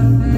nothing.